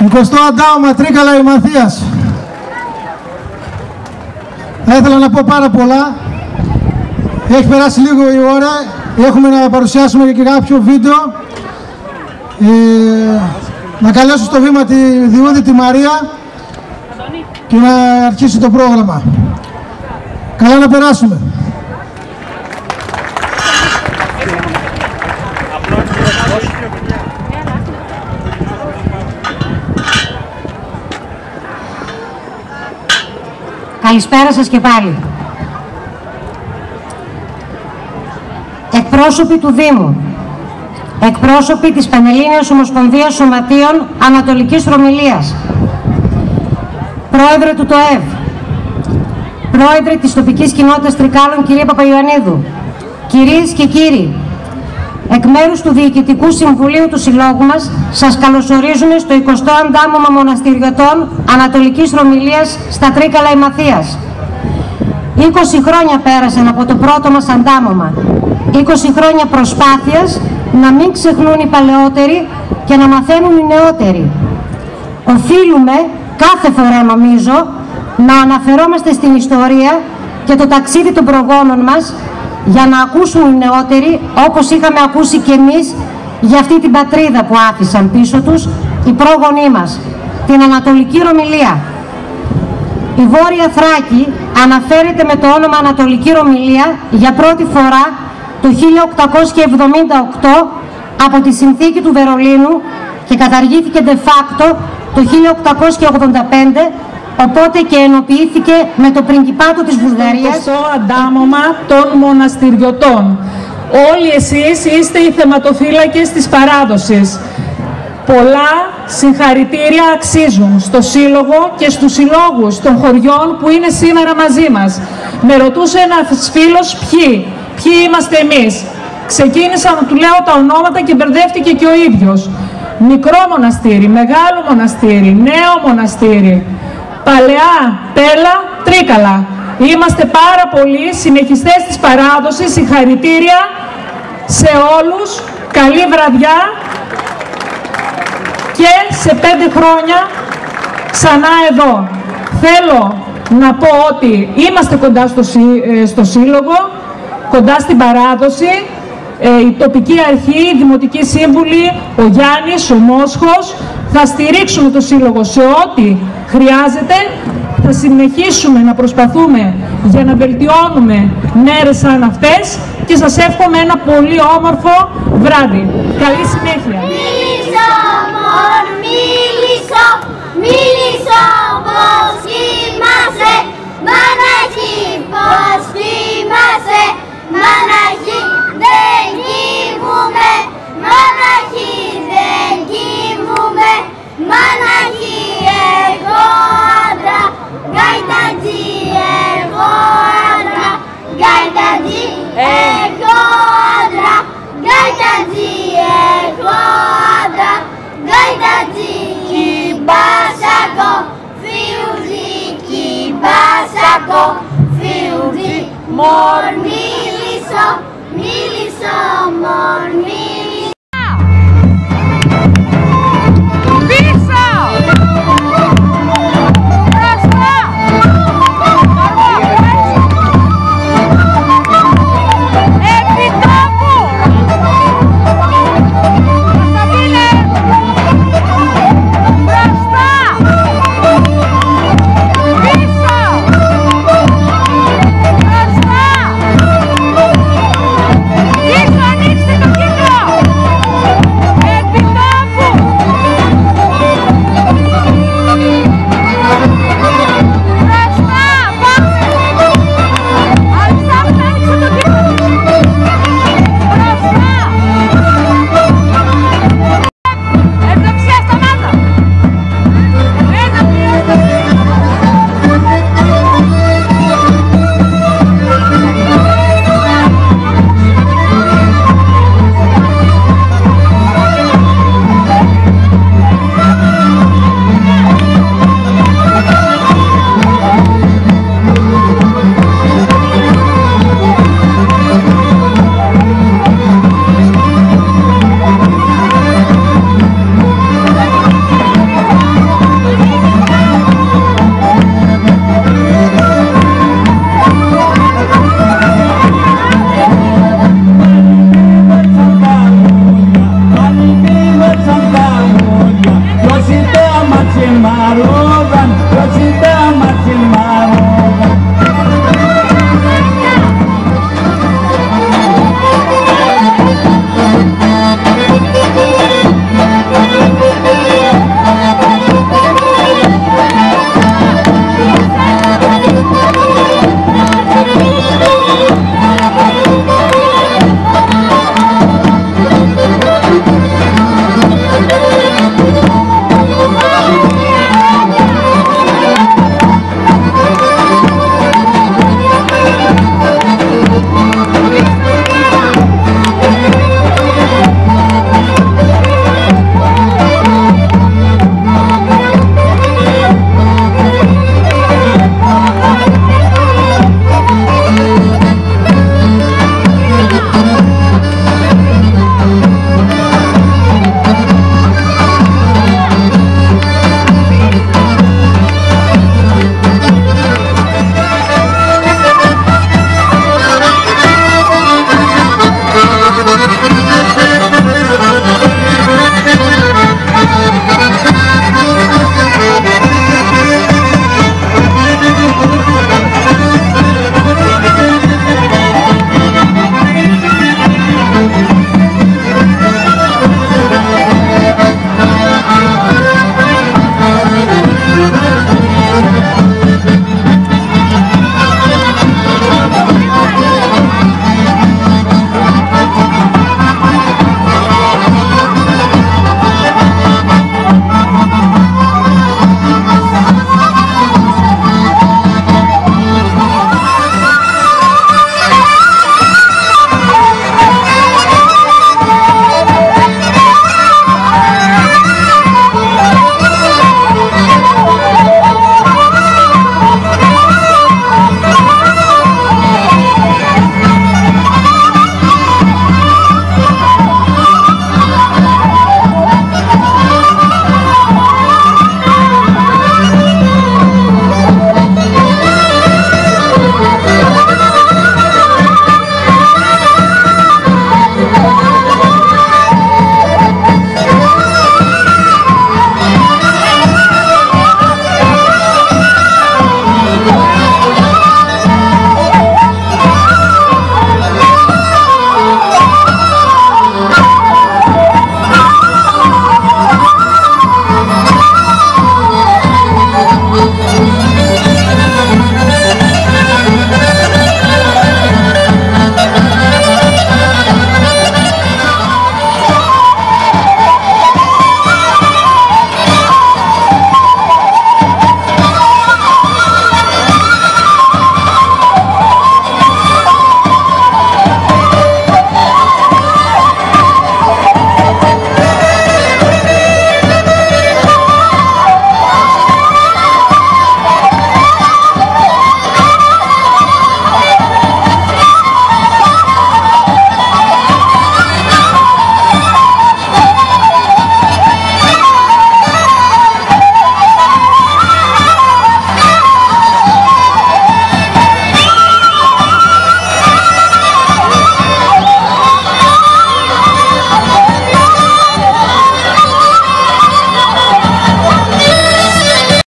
20ο αντάωμα Τρίκαλα Ημαθίας. Θα ήθελα να πω πάρα πολλά. Έχει περάσει λίγο η ώρα. Έχουμε να παρουσιάσουμε και κάποιο βίντεο. Ε, να καλέσω στο βήμα τη Διούδη τη Μαρία και να αρχίσει το πρόγραμμα. Καλά να περάσουμε. Καλησπέρα σας και πάλι. Εκπρόσωποι του Δήμου, εκπρόσωποι της Πανελλήνιας Ομοσπονδίας Σωματείων Ανατολικής Ρωμιλίας, πρόεδρε του ΤΟΕΒ, πρόεδρε της τοπικής κοινότητας Τρικάλων κυρία Παπαϊωαννίδου, κυρίες και κύριοι, εκ μέρους του Διοικητικού Συμβουλίου του Συλλόγου μας, σας καλωσορίζουμε στο 20ο Αντάμωμα Μοναστηριωτών Ανατολικής Ρωμιλίας στα Τρίκαλα Ημαθίας. 20 χρόνια πέρασαν από το πρώτο μας αντάμωμα. 20 χρόνια προσπάθειας να μην ξεχνούν οι παλαιότεροι και να μαθαίνουν οι νεότεροι. Οφείλουμε κάθε φορά νομίζω να αναφερόμαστε στην ιστορία και το ταξίδι των προγόνων μας για να ακούσουν οι νεότεροι όπως είχαμε ακούσει και εμείς για αυτή την πατρίδα που άφησαν πίσω τους οι πρόγονοί μας, την Ανατολική Ρωμιλία. Η Βόρεια Θράκη αναφέρεται με το όνομα Ανατολική Ρωμιλία για πρώτη φορά το 1878 από τη συνθήκη του Βερολίνου και καταργήθηκε de facto το 1885 οπότε και ενοποιήθηκε με το πριγκιπάτο της Βουλγαρίας στο αντάμωμα των μοναστηριωτών. Όλοι εσείς είστε οι θεματοφύλακες της παράδοσης. Πολλά συγχαρητήρια αξίζουν στο Σύλλογο και στους συλλόγους των χωριών που είναι σήμερα μαζί μας. Με ρωτούσε ένας φίλος ποιοι, ποιοι είμαστε εμείς. Ξεκίνησα να του λέω τα ονόματα και μπερδεύτηκε και ο ίδιος. Μικρό μοναστήρι, μεγάλο μοναστήρι, νέο μοναστήρι, παλαιά, πέλα, τρίκαλα. Είμαστε πάρα πολλοί συνεχιστές της παράδοσης, συγχαρητήρια σε όλους, καλή βραδιά και σε πέντε χρόνια ξανά εδώ. Θέλω να πω ότι είμαστε κοντά στο, ε, στο Σύλλογο, κοντά στην παράδοση, ε, η τοπική αρχή, η δημοτική σύμβουλη, ο Γιάννης, ο Μόσχος, θα στηρίξουμε το Σύλλογο σε ό,τι χρειάζεται. Θα συνεχίσουμε να προσπαθούμε για να βελτιώνουμε μέρες σαν αυτές και σας εύχομαι ένα πολύ όμορφο βράδυ. Καλή συνέχεια. Μίλησα, μωρ, μίλησα, μίλησα, πως θυμάσαι, μαναχή, More Melissa, Melissa, more